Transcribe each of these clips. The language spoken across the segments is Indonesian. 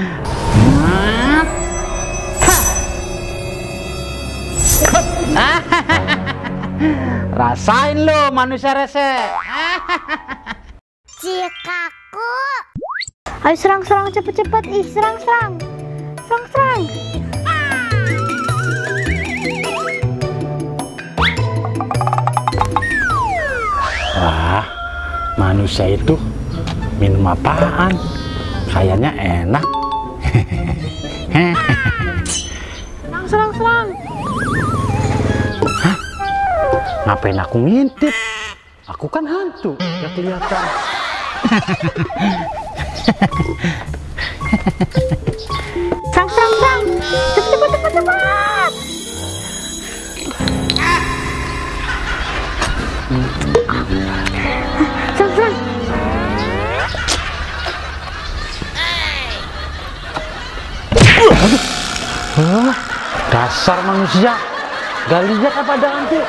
Rasain lo manusia rese. Cikaku. Ayo serang serang cepet cepet ih serang serang serang serang. Wah, manusia itu minum apaan? Kayaknya enak. Serang serang serang. Ngapain aku ngintip? Aku kan hantu, ya kelihatan. Serang serang serang. Cepet cepet cepet cepet. Dasar manusia. Gak lihat apa ada hantu?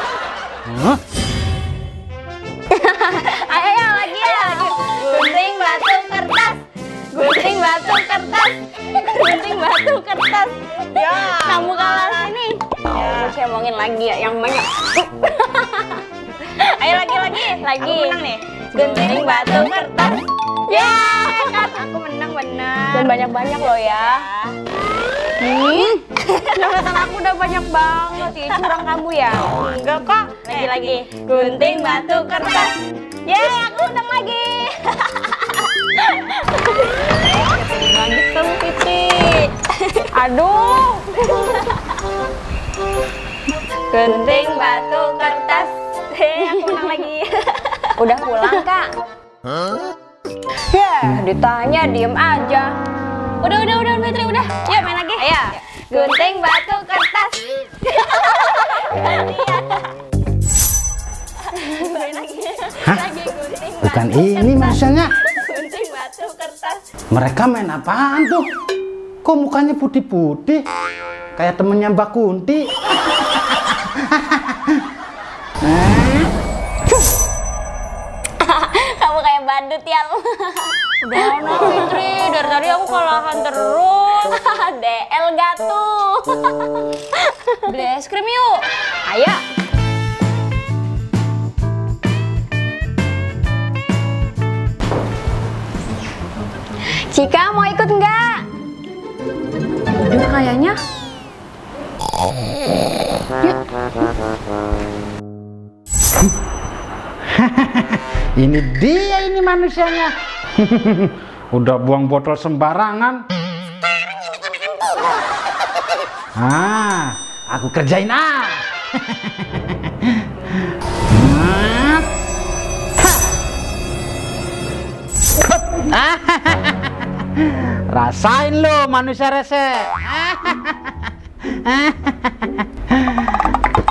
Hah? Ayo ya lagi ya lagi. Gunting batu kertas. Gunting batu kertas. Gunting batu kertas. Ya. Kamu kalah sini. Ya. Saya lagi ya yang banyak. Ayo lagi lagi lagi. Aku menang nih. Gunting batu kertas. Ya. Aku menang benar. Dan banyak-banyak loh ya. Hmm. Jabatan aku udah banyak banget ya, curang kamu ya? Enggak kok. Lagi lagi. Gunting batu kertas. Yeay, aku menang lagi. Kamu Titi. Aduh. Gunting batu kertas. Hei, aku menang lagi. Udah pulang kak? Ya, ditanya diem aja. Udah, udah, udah, Fitri, udah. Yuk main lagi. Ayo. Gunting batu kertas. main lagi. Hah? Lagi gunting Bukan ini manusianya. Gunting batu kertas. Mereka main apaan tuh? Kok mukanya putih-putih? Kayak temennya Mbak Kunti. Kamu kayak badut ya lu. Udah Fitri, dari tadi aku kalahan terus. DL gak tuh. Beli es krim yuk. Ayo. Cika mau ikut nggak? Udah kayaknya. Ini dia ini manusianya. Udah buang botol sembarangan. Ah, aku kerjain ah. Rasain lo manusia rese.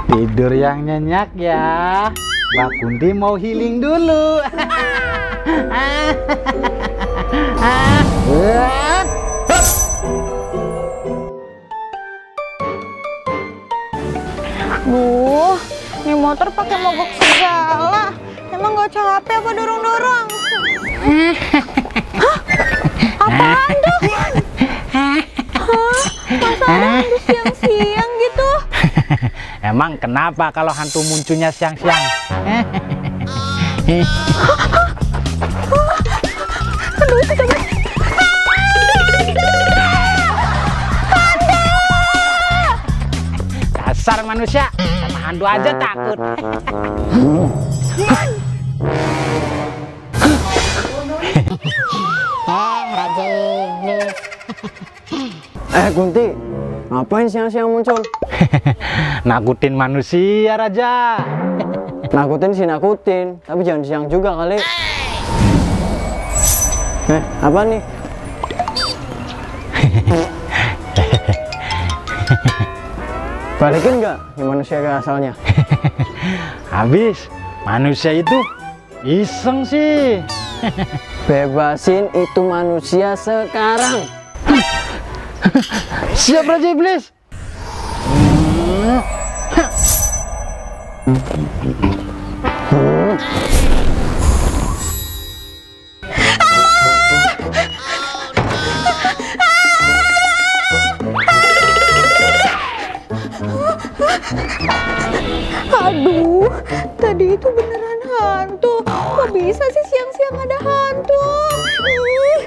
Tidur yang nyenyak ya. Mbak Kunti mau healing dulu. Duh, ini motor pakai mogok segala. Emang gak capek apa dorong-dorong? Hah? Apaan tuh? Hah? Masa ada hantu siang-siang gitu? Emang kenapa kalau hantu munculnya siang-siang? Dasar manusia, sama hantu aja takut. Eh Kunti, ngapain siang-siang muncul? Nakutin manusia, Raja. Nakutin sih nakutin, tapi jangan siang juga kali. Eh, apa nih? Balikin nggak manusia ke asalnya? Habis, manusia itu iseng sih. Bebasin itu manusia sekarang. Siap Raja Iblis. Aduh, tadi itu beneran hantu. Kok bisa sih siang-siang ada hantu? Ih.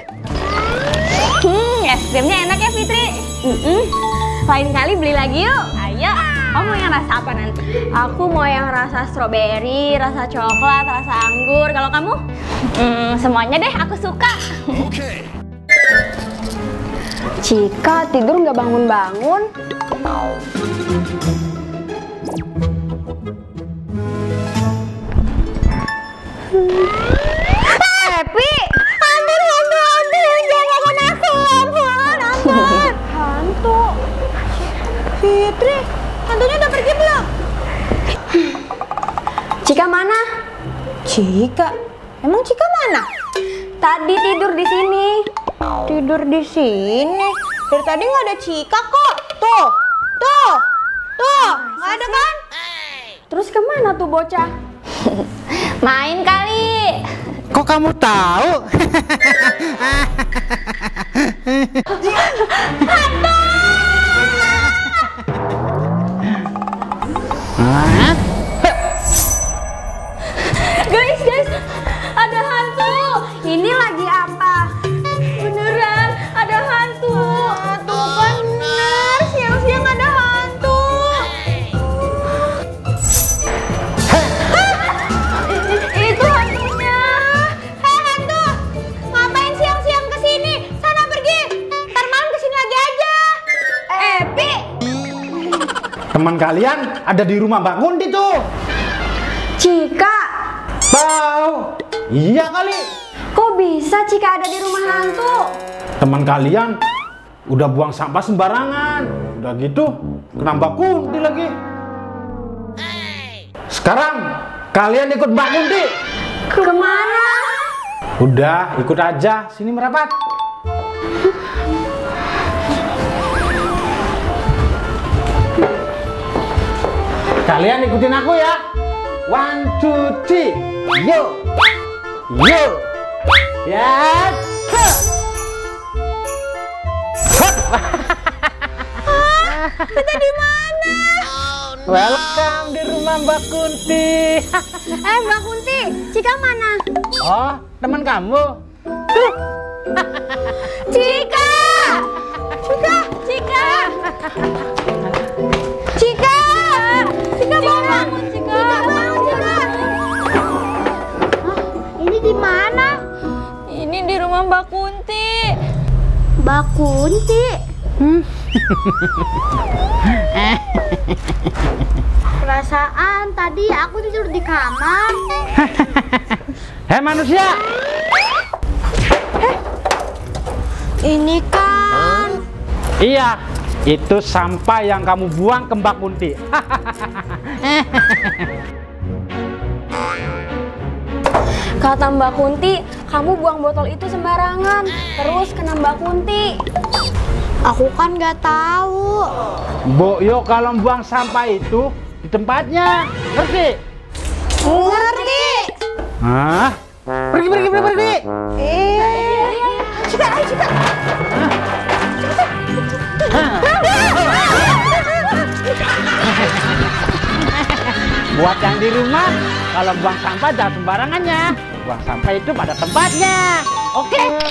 Hmm, es krimnya enak ya Fitri. Mm-mm. Lain kali beli lagi yuk. Ayo. Kamu mau yang rasa apa nanti? Aku mau yang rasa stroberi, rasa coklat, rasa anggur. Kalau kamu? Hmm, semuanya deh. Aku suka. Cika tidur nggak bangun-bangun. Happy! Hantu, hantu, hantu! Jangan aku, ampun, ampun! Hantu? Fitri, hantunya udah pergi belum? Cika mana? Cika? Emang Cika mana? Tadi tidur di sini. Tidur di sini? Dari tadi nggak ada Cika kok. Tuh, tuh, tuh, nggak ada kan? Terus ke mana tuh bocah? Main kali. Kok kamu tahu? kalian ada di rumah Mbak Kunti tuh. Cika, Tahu? Iya kali. kok bisa Cika ada di rumah hantu? Teman kalian udah buang sampah sembarangan. Udah gitu, kena Mbak Kunti lagi. Sekarang kalian ikut Mbak Kunti. Ke mana? Udah, ikut aja. Sini merapat. Kalian ikutin aku ya. One, two, three. Yo. Yo. Ya. Kita di mana? Welcome di rumah Mbak Kunti. Eh Mbak Kunti, Cika mana? Oh, teman kamu? Cika! Cika! Cika! Cika! Cika bangun! Cika bangun! Cika! Ini di mana? Ini di rumah Mbak Kunti. Mbak Kunti? Perasaan tadi aku tidur di kamar. Hei manusia, Ini kan Iya, itu sampah yang kamu buang ke Mbak Kunti. Kata Mbak Kunti, kamu buang botol itu sembarangan. Terus kena Mbak Kunti. Aku kan nggak tahu. Boyo kalau buang sampah itu di tempatnya, ngerti? Ngerti? Hah? Pergi, pergi, pergi, pergi. Eh, Cika, ayo Cika. Buat yang di rumah, kalau buang sampah jangan sembarangannya. Buang sampah itu pada tempatnya. Oke? Okay?